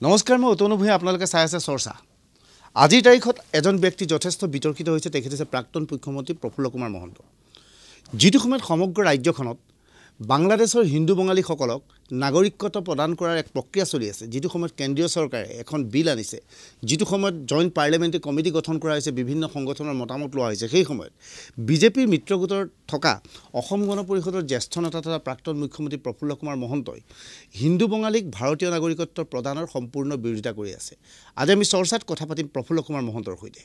নমস্কাৰ মই অতনু ভূঞা আপোনালোকে চাই আছে চৰ্চা। আজিৰ তাৰিখত এজন ব্যক্তি যথেষ্ট বিতৰ্কিত হৈছে তেখেত হৈছে প্ৰাক্তন মুখ্যমন্ত্ৰী প্ৰফুল্ল কুমাৰ মহন্ত। যিটো সময়ত সমগ্ৰ ৰাজ্যখনত বাংলাদেশৰ হিন্দু বঙালীসকলক নাগৰিকত্ব প্ৰদান কৰাৰ এক প্ৰক্ৰিয়া চলি আছে যিটো সময়ত কেন্দ্ৰীয় চৰকাৰে এখন বিল আনিছে যিটো সময়ত জইণ্ট পাৰ্লিয়ামেণ্টেৰী কমিটি গঠন কৰা হৈছে বিভিন্ন সংগঠনৰ মতামত লোৱা হৈছে। সেই সময়ত বিজেপিৰ মিত্ৰগোটৰ থকা অসম গণ পৰিষদৰ জ্যেষ্ঠ নেতা তথা প্ৰাক্তন মুখ্যমন্ত্ৰী প্ৰফুল্ল কুমাৰ মহন্তই হিন্দু বঙালীক ভাৰতীয় নাগৰিকত্ব প্ৰদানৰ সম্পূৰ্ণ বিৰোধিতা কৰি আছে। আজি আমি চৰ্চাত কথা পাতিম প্ৰফুল্ল কুমাৰ মহন্তৰ সৈতে।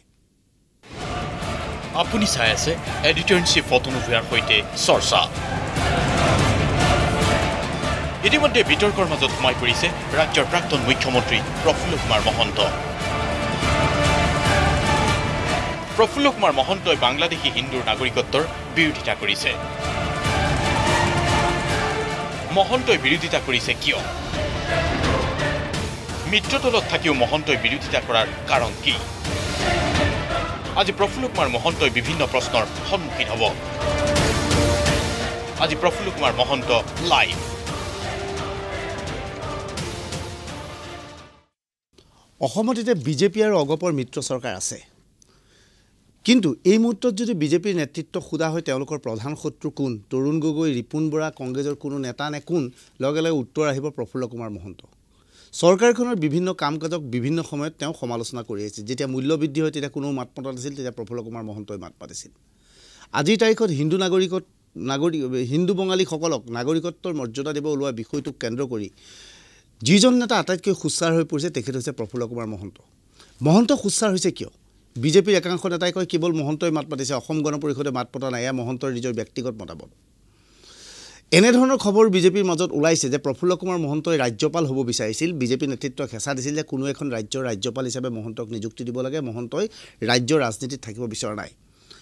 আপুনি চাই আছে এডিটৰ ইন চিফ অতনুভূঞাৰ সৈতে চৰ্চা। ইতিমধ্যে বিতৰ্কৰ মাজত সোমাই পৰিছে ৰাজ্যৰ প্ৰাক্তন মুখ্যমন্ত্ৰী প্ৰফুল্ল কুমাৰ মহন্ত। প্ৰফুল্ল কুমাৰ মহন্তই বাংলাদেশী হিন্দুৰ নাগৰিকত্বৰ বিৰোধিতা কৰিছে। মহন্তই বিৰোধিতা কৰিছে কিয়? মিত্ৰদলত থাকিও মহন্তই বিৰোধিতা কৰাৰ কাৰণ কি? আজি প্ৰফুল্ল কুমাৰ মহন্তই বিভিন্ন প্ৰশ্নৰ সন্মুখীন হ'ব। আজি প্ৰফুল্ল কুমাৰ মহন্ত লাইভ অসমত এতিয়া বিজেপি আৰু অগপৰ মিত্ৰ চৰকাৰ আছে। কিন্তু এই মুহূৰ্তত যদি বিজেপিৰ নেতৃত্ব সোধা হয় তেওঁলোকৰ প্ৰধান শত্ৰু কোন? তৰুণ গগৈ ৰিপুণ বৰা কংগ্ৰেছৰ কোনো নেতা নে কোন? লগে লগে উত্তৰ আহিব প্ৰফুল্ল কুমাৰ মহন্ত। চৰকাৰখনৰ বিভিন্ন কাম কাজক বিভিন্ন সময়ত তেওঁ সমালোচনা কৰি আহিছিল যেতিয়া মূল্যবৃদ্ধি হয় তেতিয়া কোনো মাত মতা নাছিল তেতিয়া প্ৰফুল্ল কুমাৰ মহন্তই মাত মাতিছিল আজিৰ তাৰিখত হিন্দু নাগৰিকত নাগৰিক হিন্দু বঙালীসকলক নাগৰিকত্বৰ মৰ্যাদা দিব ওলোৱা বিষয়টোক কেন্দ্ৰ কৰি যিজন নেতা আটাইতকৈ সুচাৰ হৈ পৰিছে তেখেত হৈছে প্ৰফুল্ল কুমাৰ মহন্ত। মহন্ত সুচাৰ হৈছে কিয়? বিজেপিৰ একাংশ নেতাই কয় কেৱল মহন্তই মাত মাতিছে অসম গণ পৰিষদে মাত পতা নাই এয়া মহন্তৰ নিজৰ ব্যক্তিগত মতামত। এনেধৰণৰ খবৰ বিজেপিৰ মাজত ওলাইছে যে প্ৰফুল্ল কুমাৰ মহন্তই ৰাজ্যপাল হ'ব বিচাৰিছিল। বিজেপি নেতৃত্বক হেঁচা দিছিল যে কোনো এখন ৰাজ্যৰ ৰাজ্যপাল হিচাপে মহন্তক নিযুক্তি দিব লাগে মহন্তই ৰাজ্যৰ ৰাজনীতিত থাকিব বিচৰা নাই।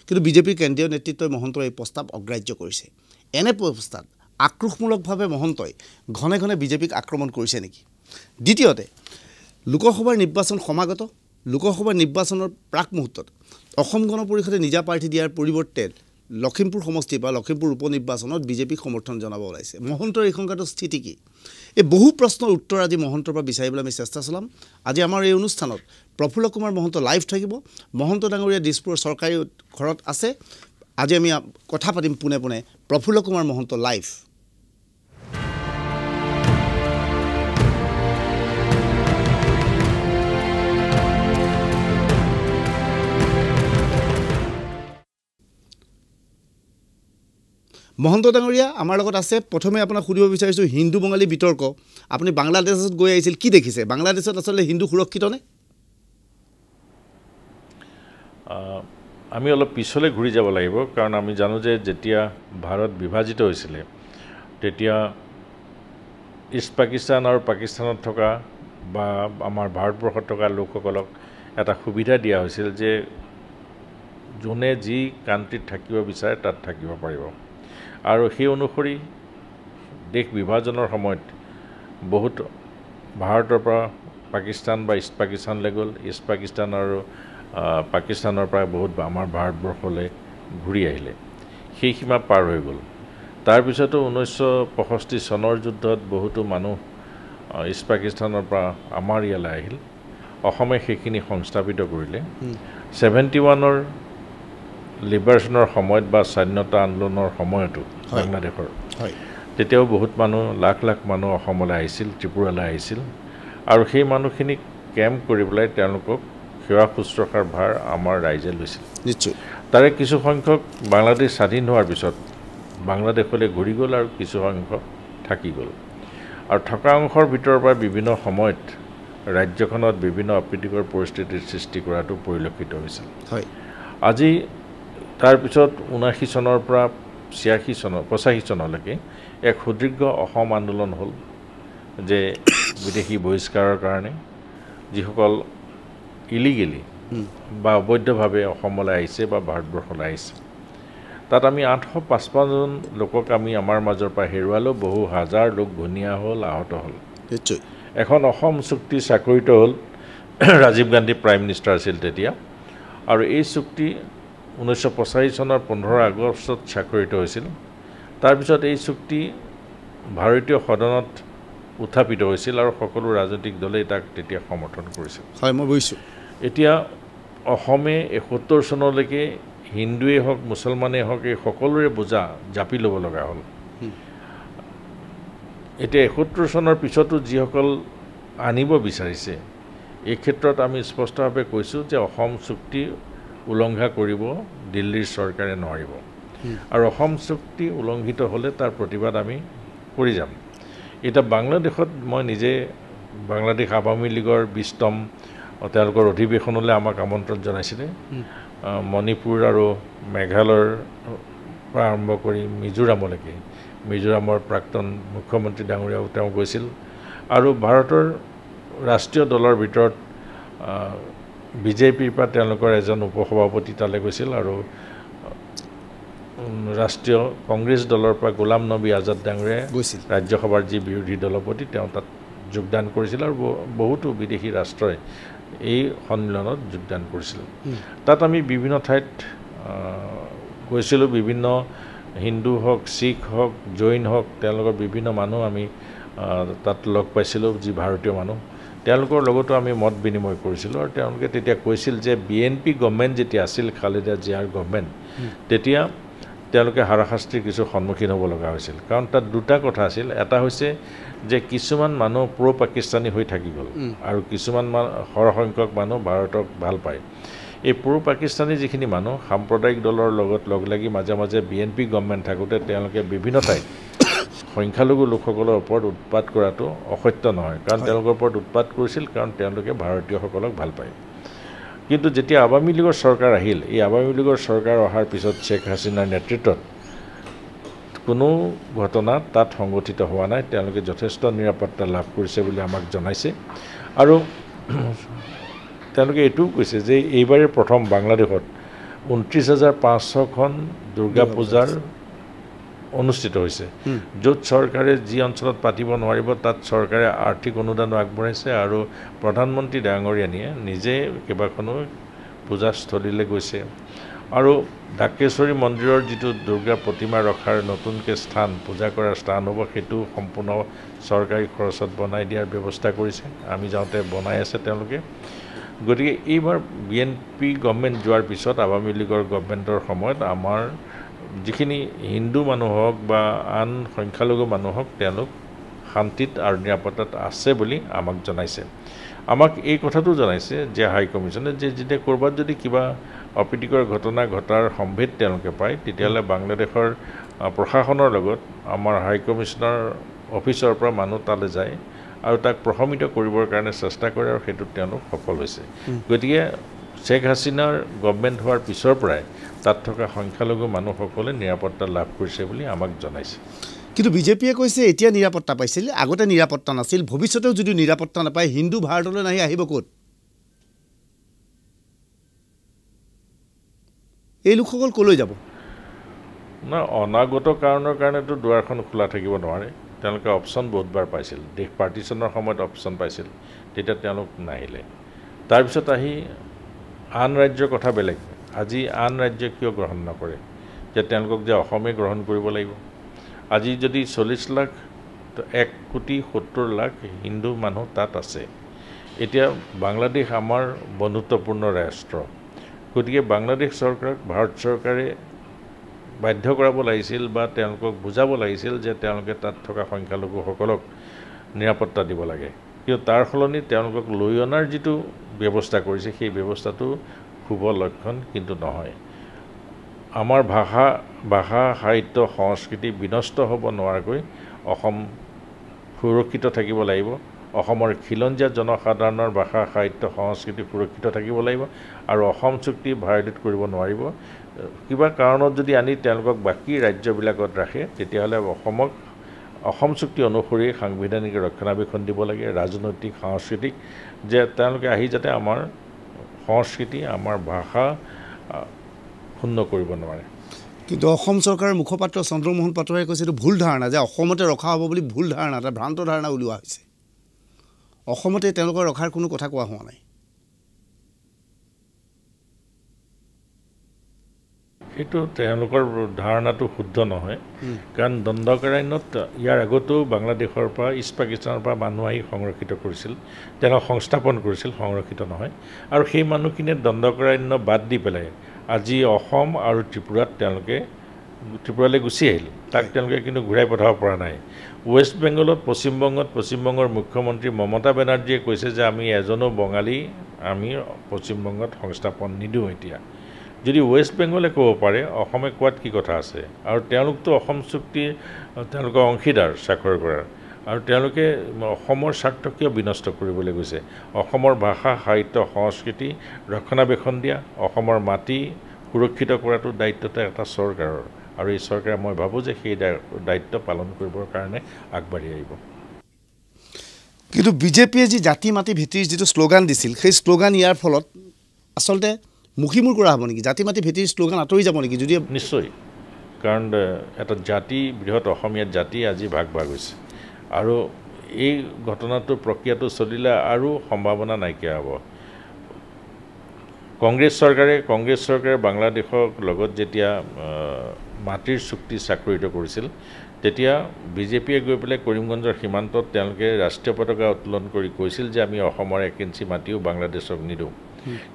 কিন্তু বিজেপিৰ কেন্দ্ৰীয় নেতৃত্বই মহন্তৰ এই প্ৰস্তাৱ অগ্ৰাহ্য কৰিছে। এনে অৱস্থাত আক্ৰোশমূলকভাৱে মহন্তই ঘনে ঘনে বিজেপিক আক্ৰমণ কৰিছে নেকি? দ্বিতীয়তে লোকসভাৰ নিৰ্বাচন সমাগত লোকসভাৰ নিৰ্বাচনৰ প্ৰাক মুহূৰ্তত অসম গণ পৰিষদে নিজা প্ৰাৰ্থী দিয়াৰ পৰিৱৰ্তে লখিমপুৰ সমষ্টিৰ পৰা লখিমপুৰ উপ নিৰ্বাচনত বিজেপিক সমৰ্থন জনাব ওলাইছে। মহন্তৰ এই সংখ্যাটোৰ স্থিতি কি? এই বহু প্ৰশ্নৰ উত্তৰ আজি মহন্তৰ পৰা বিচাৰিবলৈ আমি চেষ্টা চলাম। আজি আমাৰ এই অনুষ্ঠানত প্ৰফুল্ল কুমাৰ মহন্ত লাইভ থাকিব। মহন্ত ডাঙৰীয়া দিছপুৰৰ চৰকাৰী ঘৰত আছে। আজি আমি কথা পাতিম পোনে পোনে প্ৰফুল্ল কুমাৰ মহন্ত লাইভ। মহন্ত ডাঙৰীয়া আমাৰ লগত আছে। প্ৰথমে আপোনাক সুধিব বিচাৰিছোঁ হিন্দু বঙালী বিতৰ্ক। আপুনি বাংলাদেশত গৈ আহিছিল কি দেখিছে? বাংলাদেশত আচলতে হিন্দু সুৰক্ষিতনে আমি অলপ পিছলৈ ঘূৰি যাব লাগিব কাৰণ আমি জানো যে যেতিয়া ভাৰত বিভাজিত হৈছিলে তেতিয়া ইষ্ট পাকিস্তান আৰু পাকিস্তানত থকা বা আমাৰ ভাৰতবৰ্ষত থকা লোকসকলক এটা সুবিধা দিয়া হৈছিল যে যোনে যি কাণ্ট্ৰিত থাকিব বিচাৰে তাত থাকিব পাৰিব। আৰু সেই অনুসৰি দেশ বিভাজনৰ সময়ত বহুত ভাৰতৰ পৰা পাকিস্তান বা ইষ্ট পাকিস্তানলৈ গ'ল। ইষ্ট পাকিস্তান আৰু পাকিস্তানৰ পৰা বহুত আমাৰ ভাৰতবৰ্ষলৈ ঘূৰি আহিলে। সেই সীমা পাৰ হৈ গ'ল। তাৰপিছতো ঊনৈছশ পঁয়ষষ্ঠি চনৰ যুদ্ধত বহুতো মানুহ ইষ্ট পাকিস্তানৰ পৰা আমাৰ ইয়ালৈ আহিল। অসমে সেইখিনি সংস্থাপিত কৰিলে। ছেভেণ্টি ওৱানৰ লিবাৰেশ্যনৰ সময়ত বা স্বাধীনতা আন্দোলনৰ সময়তো বাংলাদেশৰ তেতিয়াও বহুত মানুহ লাখ লাখ মানুহ অসমলৈ আহিছিল ত্ৰিপুৰালৈ আহিছিল। আৰু সেই মানুহখিনিক কেম্প কৰি পেলাই তেওঁলোকক সেৱা শুশ্ৰূষাৰ ভাৰ আমাৰ ৰাইজে লৈছিল। নিশ্চয়। তাৰে কিছুসংখ্যক বাংলাদেশ স্বাধীন হোৱাৰ পিছত বাংলাদেশলৈ ঘূৰি গ'ল আৰু কিছুসংখ্যক থাকি গ'ল। আৰু থকা অংশৰ ভিতৰৰ পৰা বিভিন্ন সময়ত ৰাজ্যখনত বিভিন্ন অপ্ৰীতিকৰ পৰিস্থিতিৰ সৃষ্টি কৰাটো পৰিলক্ষিত হৈছিল। হয়। আজি তাৰপিছত ঊনাশী চনৰ পৰা ছিয়াশী চনৰ পঁচাশী চনলৈকে এক সুদীৰ্ঘ অসম আন্দোলন হ'ল যে বিদেশী বহিষ্কাৰৰ কাৰণে যিসকল ইলিগেলি বা অবৈধভাৱে অসমলৈ আহিছে বা ভাৰতবৰ্ষলৈ আহিছে তাত আমি আঠশ পাঁচপন্ন লোকক আমি আমাৰ মাজৰ পৰা হেৰুৱালেও বহু হাজাৰ লোক ঘূণীয়া হ'ল আহত হ'ল। নিশ্চয়। এখন অসম চুক্তি স্বাক্ষৰিত হ'ল ৰাজীৱ গান্ধী প্ৰাইম মিনিষ্টাৰ আছিল তেতিয়া। আৰু এই চুক্তি ঊনৈছশ পঁচাশী চনৰ পোন্ধৰ আগষ্টত স্বাক্ষৰিত হৈছিল। তাৰপিছত এই চুক্তি ভাৰতীয় সদনত উত্থাপিত হৈছিল আৰু সকলো ৰাজনৈতিক দলেই তাক তেতিয়া সমৰ্থন কৰিছিল। হয় মই বুজিছোঁ। এতিয়া অসমে এসত্তৰ চনলৈকে হিন্দুৱেই হওক মুছলমানেই হওক এই সকলোৰে বোজা জাপি ল'ব লগা হ'ল। এতিয়া এসত্তৰ চনৰ পিছতো যিসকল আনিব বিচাৰিছে এই ক্ষেত্ৰত আমি স্পষ্টভাৱে কৈছোঁ যে অসম চুক্তি উলংঘা কৰিব দিল্লীৰ চৰকাৰে নোৱাৰিব। আৰু অসম চুক্তি উলংঘিত হ'লে তাৰ প্ৰতিবাদ আমি কৰি যাম। এতিয়া বাংলাদেশত মই নিজে বাংলাদেশ আৱামী লীগৰ বিস্তম তেওঁলোকৰ অধিৱেশনলৈ আমাক আমন্ত্ৰণ জনাইছিলে। মণিপুৰ আৰু মেঘালয়ৰ পৰা আৰম্ভ কৰি মিজোৰামলৈকে। মিজোৰামৰ প্ৰাক্তন মুখ্যমন্ত্ৰী ডাঙৰীয়াও তেওঁ গৈছিল। আৰু ভাৰতৰ ৰাষ্ট্ৰীয় দলৰ ভিতৰত বিজেপিৰ পৰা তেওঁলোকৰ এজন উপসভাপতি তালৈ গৈছিল আৰু ৰাষ্ট্ৰীয় কংগ্ৰেছ দলৰ পৰা গোলাম নবী আজাদ ডাঙৰীয়াই গৈছিল। ৰাজ্যসভাৰ যি বিৰোধী দলপতি তেওঁ তাত যোগদান কৰিছিল আৰু বহুতো বিদেশী ৰাষ্ট্ৰই এই সন্মিলনত যোগদান কৰিছিল। তাত আমি বিভিন্ন ঠাইত গৈছিলোঁ বিভিন্ন হিন্দু হওক শিখ হওক জৈন হওক তেওঁলোকৰ বিভিন্ন মানুহ আমি তাত লগ পাইছিলোঁ যি ভাৰতীয় মানুহ। তেওঁলোকৰ লগতো আমি মত বিনিময় কৰিছিলোঁ আৰু তেওঁলোকে তেতিয়া কৈছিল যে বি এন পি গভমেণ্ট যেতিয়া আছিল খালেদা জিয়াৰ গভমেণ্ট তেতিয়া তেওঁলোকে হাৰাশাস্তিৰ কিছু সন্মুখীন হ'ব লগা হৈছিল। কাৰণ তাত দুটা কথা আছিল। এটা হৈছে যে কিছুমান মানুহ প্ৰ' পাকিস্তানী হৈ থাকি গ'ল আৰু কিছুমান সৰহসংখ্যক মানুহ ভাৰতক ভাল পায়। এই প্ৰ' পাকিস্তানী যিখিনি মানুহ সাম্প্ৰদায়িক দলৰ লগত লগ লাগি মাজে মাজে বি এন পি গভমেণ্ট থাকোঁতে তেওঁলোকে বিভিন্ন ঠাইত সংখ্যালঘু লোকসকলৰ ওপৰত উৎপাত কৰাটো অসত্য নহয়। কাৰণ তেওঁলোকৰ ওপৰত উৎপাত কৰিছিল কাৰণ তেওঁলোকে ভাৰতীয়সকলক ভাল পায়। কিন্তু যেতিয়া আৱামী লীগৰ চৰকাৰ আহিল এই আৱামী লীগৰ চৰকাৰ অহাৰ পিছত শ্বেখ হাছিনাৰ নেতৃত্বত কোনো ঘটনা তাত সংগঠিত হোৱা নাই। তেওঁলোকে যথেষ্ট নিৰাপত্তা লাভ কৰিছে বুলি আমাক জনাইছে। আৰু তেওঁলোকে এইটোও কৈছে যে এইবাৰে প্ৰথম বাংলাদেশত ঊনত্ৰিছ হাজাৰ পাঁচশখন দুৰ্গা পূজাৰ অনুষ্ঠিত হৈছে। য'ত চৰকাৰে যি অঞ্চলত পাতিব নোৱাৰিব তাত চৰকাৰে আৰ্থিক অনুদানো আগবঢ়াইছে আৰু প্ৰধানমন্ত্ৰী ডাঙৰীয়ানীয়ে নিজে কেইবাখনো পূজাস্থলীলৈ গৈছে। আৰু ঢাকেশ্বৰী মন্দিৰৰ যিটো দুৰ্গা প্ৰতিমা ৰখাৰ নতুনকৈ স্থান পূজা কৰাৰ স্থান হ'ব সেইটো সম্পূৰ্ণ চৰকাৰী খৰচত বনাই দিয়াৰ ব্যৱস্থা কৰিছে। আমি যাওঁতে বনাই আছে তেওঁলোকে। গতিকে এইবাৰ বি এন পি গভমেণ্ট যোৱাৰ পিছত আৱামী লীগৰ গভমেণ্টৰ সময়ত আমাৰ যিখিনি হিন্দু মানুহ হওক বা আন সংখ্যালঘু মানুহ হওক তেওঁলোক শান্তিত আৰু নিৰাপত্তাত আছে বুলি আমাক জনাইছে। আমাক এই কথাটো জনাইছে যে হাই কমিশ্যনে যে যেতিয়া ক'ৰবাত যদি কিবা অপ্ৰীতিকৰ ঘটনা ঘটাৰ সম্ভেদ তেওঁলোকে পায় তেতিয়াহ'লে বাংলাদেশৰ প্ৰশাসনৰ লগত আমাৰ হাই কমিশ্যনাৰ অফিচৰ পৰা মানুহ তালৈ যায় আৰু তাক প্ৰশমিত কৰিবৰ কাৰণে চেষ্টা কৰে আৰু সেইটোত তেওঁলোক সফল হৈছে। গতিকে শ্বেখ হাছিনাৰ গভমেণ্ট হোৱাৰ পিছৰ পৰাই তাত থকা সংখ্যালঘু মানুহসকলে নিৰাপত্তা লাভ কৰিছে বুলি আমাক জনাইছে। কিন্তু বিজেপিয়ে কৈছে এতিয়া নিৰাপত্তা পাইছিল আগতে নিৰাপত্তা নাছিল ভৱিষ্যতেও যদি নিৰাপত্তা নাপায় হিন্দু ভাৰতলৈ নাহি আহিব ক'ত? এই লোকসকল ক'লৈ যাব? নাই অনাগত কাৰণৰ কাৰণেতো দুৱাৰখন খোলা থাকিব নোৱাৰে। তেওঁলোকে অপশ্যন বহুতবাৰ পাইছিল। দেশ পাৰ্টিশ্যনৰ সময়ত অপশ্যন পাইছিল। তেতিয়া তেওঁলোক নাহিলে। তাৰপিছত আহি আন ৰাজ্যৰ কথা বেলেগ। আজি আন ৰাজ্যই কিয় গ্ৰহণ নকৰে? যে তেওঁলোকক যে অসমে গ্ৰহণ কৰিব লাগিব। আজি যদি চল্লিছ লাখ এক কোটি সত্তৰ লাখ হিন্দু মানুহ তাত আছে। এতিয়া বাংলাদেশ আমাৰ বন্ধুত্বপূৰ্ণ ৰাষ্ট্ৰ। গতিকে বাংলাদেশ চৰকাৰক ভাৰত চৰকাৰে বাধ্য কৰাব লাগিছিল বা তেওঁলোকক বুজাব লাগিছিল যে তেওঁলোকে তাত থকা সংখ্যালঘুসকলক নিৰাপত্তা দিব লাগে। কিন্তু তাৰ সলনি তেওঁলোকক লৈ অনাৰ যিটো ব্যৱস্থা কৰিছে সেই ব্যৱস্থাটো শুভ লক্ষণ কিন্তু নহয়। আমাৰ ভাষা ভাষা সাহিত্য সংস্কৃতি বিনষ্ট হ'ব নোৱাৰাকৈ অসম সুৰক্ষিত থাকিব লাগিব। অসমৰ খিলঞ্জীয়া জনসাধাৰণৰ ভাষা সাহিত্য সংস্কৃতি সুৰক্ষিত থাকিব লাগিব আৰু অসম চুক্তি ভায়লেট কৰিব নোৱাৰিব। কিবা কাৰণত যদি আনি তেওঁলোকক বাকী ৰাজ্যবিলাকত ৰাখে তেতিয়াহ'লে অসমক অসম চুক্তি অনুসৰি সাংবিধানিক ৰক্ষণাবেক্ষণ দিব লাগে ৰাজনৈতিক সাংস্কৃতিক যে তেওঁলোকে আহি যাতে আমাৰ সংস্কৃতি আমাৰ ভাষা ক্ষুণ্ণ কৰিব নোৱাৰে। কিন্তু অসম চৰকাৰৰ মুখপাত্ৰ চন্দ্ৰমোহন পাটোৱাৰীয়ে কৈছে এইটো ভুল ধাৰণা যে অসমতে ৰখা হ'ব বুলি ভুল ধাৰণা এটা ভ্ৰান্ত ধাৰণা উলিওৱা হৈছে। অসমতে তেওঁলোকৰ ৰখাৰ কোনো কথা কোৱা হোৱা নাই। এইটো তেওঁলোকৰ ধাৰণাটো শুদ্ধ নহয়। কাৰণ দণ্ডকাৰণ্যত ইয়াৰ আগতো বাংলাদেশৰ পৰা ইষ্ট পাকিস্তানৰ পৰা মানুহ আহি সংৰক্ষিত কৰিছিল। তেওঁলোক সংস্থাপন কৰিছিল সংৰক্ষিত নহয়। আৰু সেই মানুহখিনিয়ে দণ্ডকাৰণ্য বাদ দি পেলাই আজি অসম আৰু ত্ৰিপুৰাত তেওঁলোকে ত্ৰিপুৰালৈ গুচি আহিল। তাক তেওঁলোকে কিন্তু ঘূৰাই পঠাব পৰা নাই। ৱেষ্ট বেংগলত পশ্চিমবংগত পশ্চিমবংগৰ মুখ্যমন্ত্ৰী মমতা বেনাৰ্জীয়ে কৈছে যে আমি এজনো বঙালী আমি পশ্চিমবংগত সংস্থাপন নিদিওঁ এতিয়া। যদি ৱেষ্ট বেংগলে ক'ব পাৰে অসমে কোৱাত কি কথা আছে? আৰু তেওঁলোকতো অসম চুক্তিৰ তেওঁলোকৰ অংশীদাৰ স্বাক্ষৰ কৰাৰ। আৰু তেওঁলোকে অসমৰ স্বাৰ্থ কিয় বিনষ্ট কৰিবলৈ গৈছে? অসমৰ ভাষা সাহিত্য সংস্কৃতি ৰক্ষণাবেক্ষণ দিয়া অসমৰ মাটি সুৰক্ষিত কৰাটো দায়িত্বটো এটা চৰকাৰৰ। আৰু এই চৰকাৰে মই ভাবোঁ যে সেই দায়িত্ব পালন কৰিবৰ কাৰণে আগবাঢ়ি আহিব। কিন্তু বিজেপিয়ে যি জাতি মাটি ভেটিৰ যিটো শ্লোগান দিছিল সেই শ্লোগান ইয়াৰ ফলত আচলতে মুখিমূৰ কৰা হ'ব নেকি? জাতি মাটি ভেটিৰ শ্লোগান আঁতৰি যাব নেকি? যদি নিশ্চয়। কাৰণ এটা জাতি বৃহৎ অসমীয়া জাতি আজি ভাগ ভাগ হৈছে। আৰু এই ঘটনাটো প্ৰক্ৰিয়াটো চলিলে আৰু সম্ভাৱনা নাইকিয়া হ'ব। কংগ্ৰেছ চৰকাৰে কংগ্ৰেছ চৰকাৰে বাংলাদেশৰ লগত যেতিয়া মাটিৰ চুক্তি স্বাক্ষৰিত কৰিছিল তেতিয়া বিজেপিয়ে গৈ পেলাই কৰিমগঞ্জৰ সীমান্তত তেওঁলোকে ৰাষ্ট্ৰীয় পতাকা উত্তোলন কৰি কৈছিল যে আমি অসমৰ এক ইঞ্চি মাটিও বাংলাদেশক নিদিওঁ।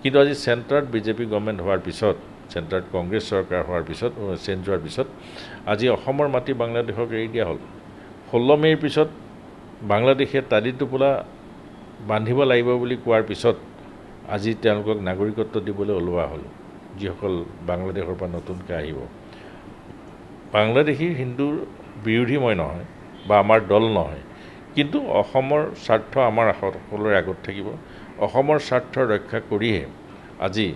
কিন্তু আজি চেণ্টাৰত বিজেপি গভৰ্ণমেণ্ট হোৱাৰ পিছত চেণ্টাৰত কংগ্ৰেছ চৰকাৰ হোৱাৰ পিছত চেঞ্জ হোৱাৰ পিছত আজি অসমৰ মাটি বাংলাদেশক এৰি দিয়া হ'ল। ষোল্ল মে'ৰ পিছত বাংলাদেশে তাদি টোপোলা বান্ধিব লাগিব বুলি কোৱাৰ পিছত আজি তেওঁলোকক নাগৰিকত্ব দিবলৈ ওলোৱা হ'ল যিসকল বাংলাদেশৰ পৰা নতুনকৈ আহিব। বাংলাদেশী হিন্দুৰ বিৰোধী মই নহয় বা আমাৰ দল নহয় কিন্তু অসমৰ স্বাৰ্থ আমাৰ সকলোৰে আগত থাকিব। অসমৰ স্বাৰ্থ ৰক্ষা কৰিহে আজি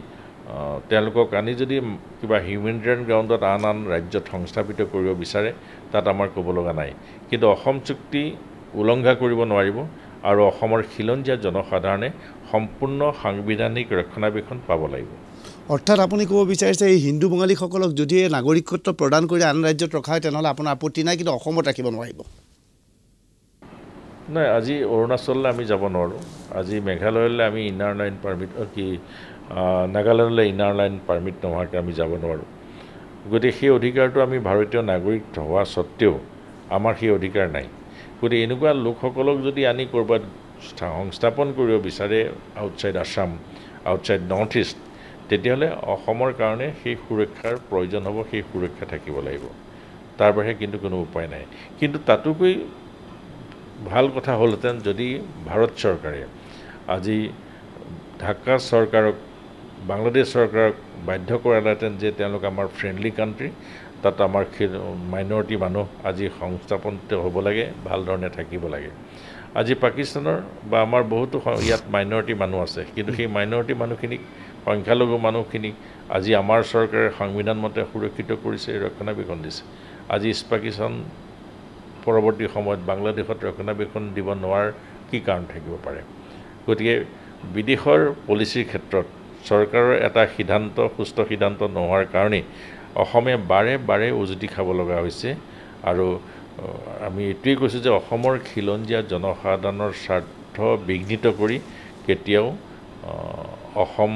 তেওঁলোকক আনি যদি কিবা হিউমেনিটেৰিয়ান গ্ৰাউণ্ডত আন আন ৰাজ্যত সংস্থাপিত কৰিব বিচাৰে তাত আমাৰ ক'ব লগা নাই। কিন্তু অসম চুক্তি উলংঘা কৰিব নোৱাৰিব আৰু অসমৰ খিলঞ্জীয়া জনসাধাৰণে সম্পূৰ্ণ সাংবিধানিক ৰক্ষণাবেক্ষণ পাব লাগিব। অৰ্থাৎ আপুনি ক'ব বিচাৰিছে এই হিন্দু বঙালীসকলক যদি নাগৰিকত্ব প্ৰদান কৰি আন ৰাজ্যত ৰখা হয় তেনেহ'লে আপোনাৰ আপত্তি নাই কিন্তু অসমত ৰাখিব নোৱাৰিব। নাই আজি অৰুণাচললৈ আমি যাব নোৱাৰোঁ। আজি মেঘালয়লৈ আমি ইনাৰ লাইন পাৰ্মিট কি নাগালেণ্ডলৈ ইনাৰ লাইন পাৰ্মিট নোহোৱাকৈ আমি যাব নোৱাৰোঁ। গতিকে সেই অধিকাৰটো আমি ভাৰতীয় নাগৰিক হোৱা স্বত্তেও আমাৰ সেই অধিকাৰ নাই। গতিকে এনেকুৱা লোকসকলক যদি আনি ক'ৰবাত সংস্থাপন কৰিব বিচাৰে outside Assam outside north east তেতিয়াহ'লে অসমৰ কাৰণে সেই সুৰক্ষাৰ প্ৰয়োজন হ'ব সেই সুৰক্ষা থাকিব লাগিব। তাৰ বাহিৰে কিন্তু কোনো উপায় নাই। কিন্তু তাতোকৈ ভাল কথা হ'লহেঁতেন যদি ভাৰত চৰকাৰে আজি ঢাকা চৰকাৰক বাংলাদেশ চৰকাৰক বাধ্য কৰালেহেঁতেন যে তেওঁলোক আমাৰ ফ্ৰেণ্ডলি কাণ্ট্ৰি তাত আমাৰ মাইনৰিটি মানুহ আজি সংস্থাপনিত হ'ব লাগে ভাল ধৰণে থাকিব লাগে। আজি পাকিস্তানৰ বা আমাৰ বহুতো ইয়াত মাইনৰিটি মানুহ আছে কিন্তু সেই মাইনৰিটি মানুহখিনিক সংখ্যালঘু মানুহখিনিক আজি আমাৰ চৰকাৰে সংবিধান মতে সুৰক্ষিত কৰিছে ৰক্ষণাবেক্ষণ দিছে। আজি ইষ্ট পাকিস্তান পৰৱৰ্তী সময়ত বাংলাদেশত ৰক্ষণাবেক্ষণ দিব নোৱাৰাৰ কি কাৰণ থাকিব পাৰে? গতিকে বিদেশৰ পলিচিৰ ক্ষেত্ৰত চৰকাৰৰ এটা সিদ্ধান্ত সুস্থ সিদ্ধান্ত নোহোৱাৰ কাৰণেই অসমে বাৰে বাৰে উজুতি খাব লগা হৈছে আৰু আমি এইটোৱেই কৈছোঁ যে অসমৰ খিলঞ্জীয়া জনসাধাৰণৰ স্বাৰ্থ বিঘ্নিত কৰি কেতিয়াও অসম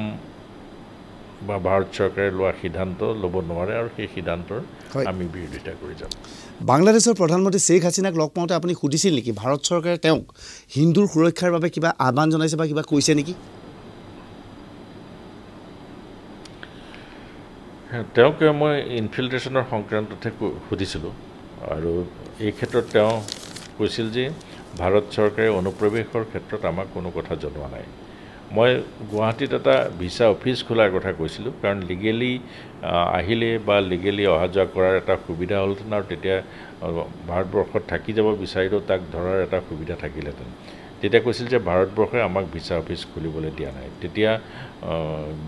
বা ভাৰত চৰকাৰে লোৱা সিদ্ধান্ত ল'ব নোৱাৰে আৰু সেই সিদ্ধান্তৰ আমি বিৰোধিতা কৰি যাম। বাংলাদেশৰ প্ৰধানমন্ত্ৰী শ্বেখ হাছিনাক লগ পাওঁতে আপুনি সুধিছিল নেকি ভাৰত চৰকাৰে তেওঁক হিন্দুৰ সুৰক্ষাৰ বাবে কিবা আহ্বান জনাইছে বা কিবা কৈছে নেকি? তেওঁক মই ইনফিল্ট্ৰেশ্যনৰ সংক্ৰান্ততহে সুধিছিলোঁ। আৰু এই ক্ষেত্ৰত তেওঁ কৈছিল যে ভাৰত চৰকাৰে অনুপ্ৰৱেশৰ ক্ষেত্ৰত আমাক কোনো কথা জনোৱা নাই। মই গুৱাহাটীত এটা ভিছা অফিচ খোলাৰ কথা কৈছিলোঁ কাৰণ লিগেলি আহিলে বা লিগেলি অহা যোৱা কৰাৰ এটা সুবিধা হ'লহেঁতেন আৰু তেতিয়া ভাৰতবৰ্ষত থাকি যাব বিচাৰিলেও তাক ধৰাৰ এটা সুবিধা থাকিলহেঁতেন। তেতিয়া কৈছিল যে ভাৰতবৰ্ষই আমাক ভিছা অফিচ খুলিবলৈ দিয়া নাই। তেতিয়া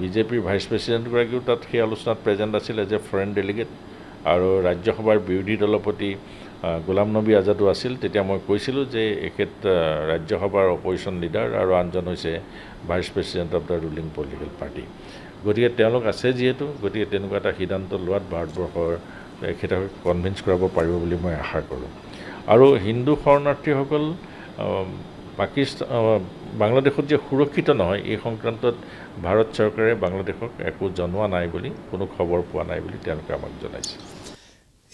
বিজেপিৰ ভাইচ প্ৰেচিডেণ্টগৰাকীও তাত সেই আলোচনাত প্ৰেজেণ্ট আছিল এজ এ ফৰেইন ডেলিগেট আৰু ৰাজ্যসভাৰ বিৰোধী দলৰ প্ৰতি গোলাম নবী আজাদো আছিল। তেতিয়া মই কৈছিলোঁ যে এখেত ৰাজ্যসভাৰ অপজিশ্যন লিডাৰ আৰু আনজন হৈছে vice president of the ruling political party গতিকে তেওঁলোক আছে যিহেতু গতিকে তেনেকুৱা এটা সিদ্ধান্ত লোৱাত ভাৰতবৰ্ষৰ এখেতক কনভিন্স কৰাব পাৰিব বুলি মই আশা কৰোঁ। আৰু হিন্দু শৰণাৰ্থীসকল পাকিস্তান বাংলাদেশত যে সুৰক্ষিত নহয় এই সংক্ৰান্তত ভাৰত চৰকাৰে বাংলাদেশক একো জনোৱা নাই বুলি কোনো খবৰ পোৱা নাই বুলি তেওঁলোকে আমাক জনাইছে।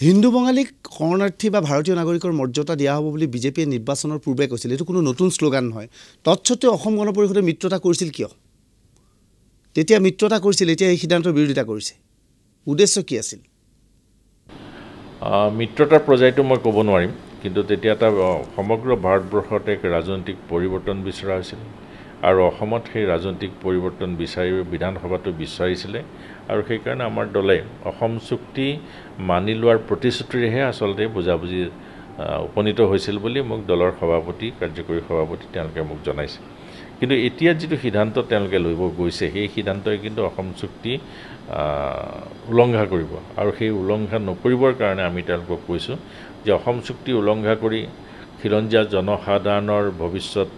হিন্দু বঙালীক শৰণাৰ্থী বা ভাৰতীয় নাগৰিকৰ মৰ্যাদা দিয়া হ'ব বুলি বিজেপিয়ে নিৰ্বাচনৰ পূৰ্বে কৈছিল এইটো কোনো নতুন শ্লোগান নহয়। তৎসত্বেও অসম গণ পৰিষদে মিত্ৰতা কৰিছিল কিয়? তেতিয়া মিত্ৰতা কৰিছিল এতিয়া এই সিদ্ধান্তৰ বিৰোধিতা কৰিছে। উদ্দেশ্য কি আছিল? মিত্ৰতাৰ পৰ্যায়টো মই ক'ব নোৱাৰিম কিন্তু তেতিয়া এটা সমগ্ৰ ভাৰতবৰ্ষত এক ৰাজনৈতিক পৰিৱৰ্তন বিচৰা হৈছিল। আৰু অসমত সেই ৰাজনৈতিক পৰিৱৰ্তন বিচাৰি বিধানসভাটো বিচাৰিছিলে আৰু সেইকাৰণে আমাৰ দলে অসম চুক্তি মানি লোৱাৰ প্ৰতিশ্ৰুতিৰেহে আচলতে বুজাবুজি উপনীত হৈছিল বুলি মোক দলৰ সভাপতি কাৰ্যকৰী সভাপতি তেওঁলোকে মোক জনাইছে। কিন্তু এতিয়া যিটো সিদ্ধান্ত তেওঁলোকে ল'ব গৈছে সেই সিদ্ধান্তই কিন্তু অসম চুক্তি উলংঘা কৰিব। আৰু সেই উলংঘা নকৰিবৰ কাৰণে আমি তেওঁলোকক কৈছোঁ যে অসম চুক্তি উলংঘা কৰি খিলঞ্জীয়া জনসাধাৰণৰ ভৱিষ্যত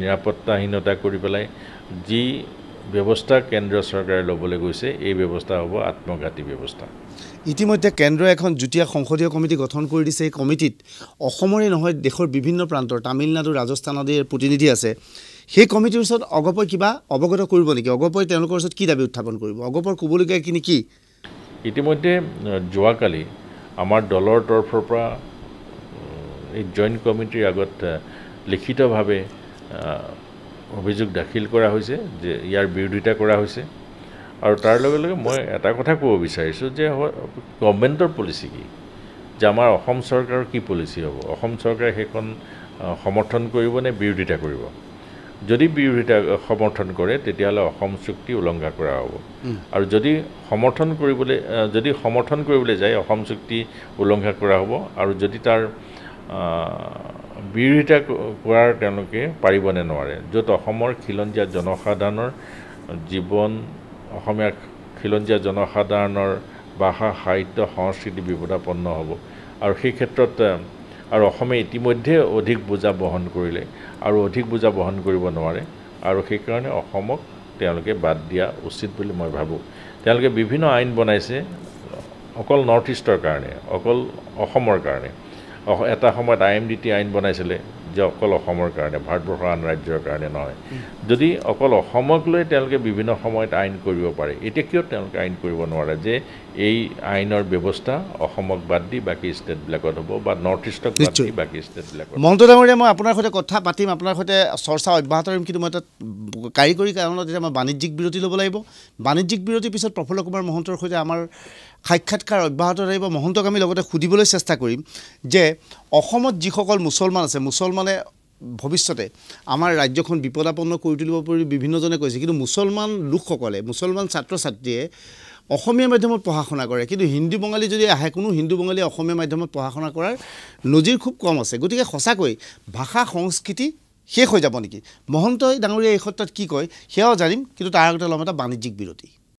নিৰাপত্তাহীনতা কৰি পেলাই যি ব্যৱস্থা কেন্দ্ৰীয় চৰকাৰে ল'বলৈ গৈছে এই ব্যৱস্থা হ'ব আত্মঘাতী ব্যৱস্থা। ইতিমধ্যে কেন্দ্ৰই এখন যুটীয়া সংসদীয় কমিটি গঠন কৰি দিছে। এই কমিটিত অসমৰে নহয় দেশৰ বিভিন্ন প্ৰান্তৰ তামিলনাডু ৰাজস্থান আদিৰ প্ৰতিনিধি আছে। সেই কমিটিৰ ওচৰত অগপই কিবা অৱগত কৰিব নেকি? অগপই তেওঁলোকৰ ওচৰত কি দাবী উত্থাপন কৰিব? অগপৰ ক'বলগীয়াখিনি কি? ইতিমধ্যে যোৱাকালি আমাৰ দলৰ তৰফৰ পৰা এই জইণ্ট কমিটিৰ আগত লিখিতভাৱে অভিযোগ দাখিল কৰা হৈছে যে ইয়াৰ বিৰোধিতা কৰা হৈছে। আৰু তাৰ লগে লগে মই এটা কথা ক'ব বিচাৰিছোঁ যে গভমেণ্টৰ পলিচি কি? যে আমাৰ অসম চৰকাৰৰ কি পলিচি হ'ব? অসম চৰকাৰে সেইখন সমৰ্থন কৰিব নে বিৰোধিতা কৰিব? যদি বিৰোধিতা সমৰ্থন কৰে তেতিয়াহ'লে অসম চুক্তি উলংঘা কৰা হ'ব। আৰু যদি সমৰ্থন কৰিবলৈ যদি সমৰ্থন কৰিবলৈ যায় অসম চুক্তি উলংঘা কৰা হ'ব। আৰু যদি তাৰ বিৰোধিতা কৰাৰ তেওঁলোকে পাৰিবনে নোৱাৰে। য'ত অসমৰ খিলঞ্জীয়া জনসাধাৰণৰ জীৱন অসমীয়া খিলঞ্জীয়া জনসাধাৰণৰ ভাষা সাহিত্য সংস্কৃতি বিপদাপন্ন হ'ব। আৰু সেই ক্ষেত্ৰত আৰু অসমে ইতিমধ্যে অধিক বোজা বহন কৰিলে আৰু অধিক বোজা বহন কৰিব নোৱাৰে আৰু সেইকাৰণে অসমক তেওঁলোকে বাদ দিয়া উচিত বুলি মই ভাবোঁ। তেওঁলোকে বিভিন্ন আইন বনাইছে অকল নৰ্থ ইষ্টৰ কাৰণে অকল অসমৰ কাৰণে। এটা সময়ত আই এম ডি টি আইন বনাইছিলে যে অকল অসমৰ কাৰণে ভাৰতবৰ্ষৰ আন ৰাজ্যৰ কাৰণে নহয়। যদি অকল অসমক লৈ তেওঁলোকে বিভিন্ন সময়ত আইন কৰিব পাৰে এতিয়া কিয় তেওঁলোকে আইন কৰিব নোৱাৰে? যে এই আইনৰ ব্যৱস্থা অসমক বাদ দি বাকী ষ্টেটবিলাকত হ'ব বা নৰ্থ ইষ্টক বাদ দি বাকী ষ্টেটবিলাকত মন্ত ডাঙৰীয়া মই আপোনাৰ সৈতে কথা পাতিম আপোনাৰ সৈতে চৰ্চা অব্যাহত ৰাখিম কিন্তু মই তাত কাৰিকৰী কাৰণত এতিয়া মই বাণিজ্যিক বিৰতি ল'ব লাগিব। বাণিজ্যিক বিৰতিৰ পিছত প্ৰফুল্ল কুমাৰ মহন্তৰ সৈতে আমাৰ সাক্ষাৎকাৰ অব্যাহত থাকিব। মহন্তক আমি লগতে সুধিবলৈ চেষ্টা কৰিম যে অসমত যিসকল মুছলমান আছে মুছলমানে ভৱিষ্যতে আমাৰ ৰাজ্যখন বিপদাপন্ন কৰি তুলিব পাৰি বিভিন্নজনে কৈছে। কিন্তু মুছলমান লোকসকলে মুছলমান ছাত্ৰ ছাত্ৰীয়ে অসমীয়া মাধ্যমত পঢ়া শুনা কৰে। কিন্তু হিন্দু বঙালী যদি আহে কোনো হিন্দু বঙালীয়ে অসমীয়া মাধ্যমত পঢ়া শুনা কৰাৰ নজিৰ খুব কম আছে। গতিকে সঁচাকৈ ভাষা সংস্কৃতি শেষ হৈ যাব নেকি? মহন্তই ডাঙৰীয়া এই ক্ষেত্ৰত কি কয় সেয়াও জানিম কিন্তু তাৰ আগতে ল'ম এটা বাণিজ্যিক বিৰতি।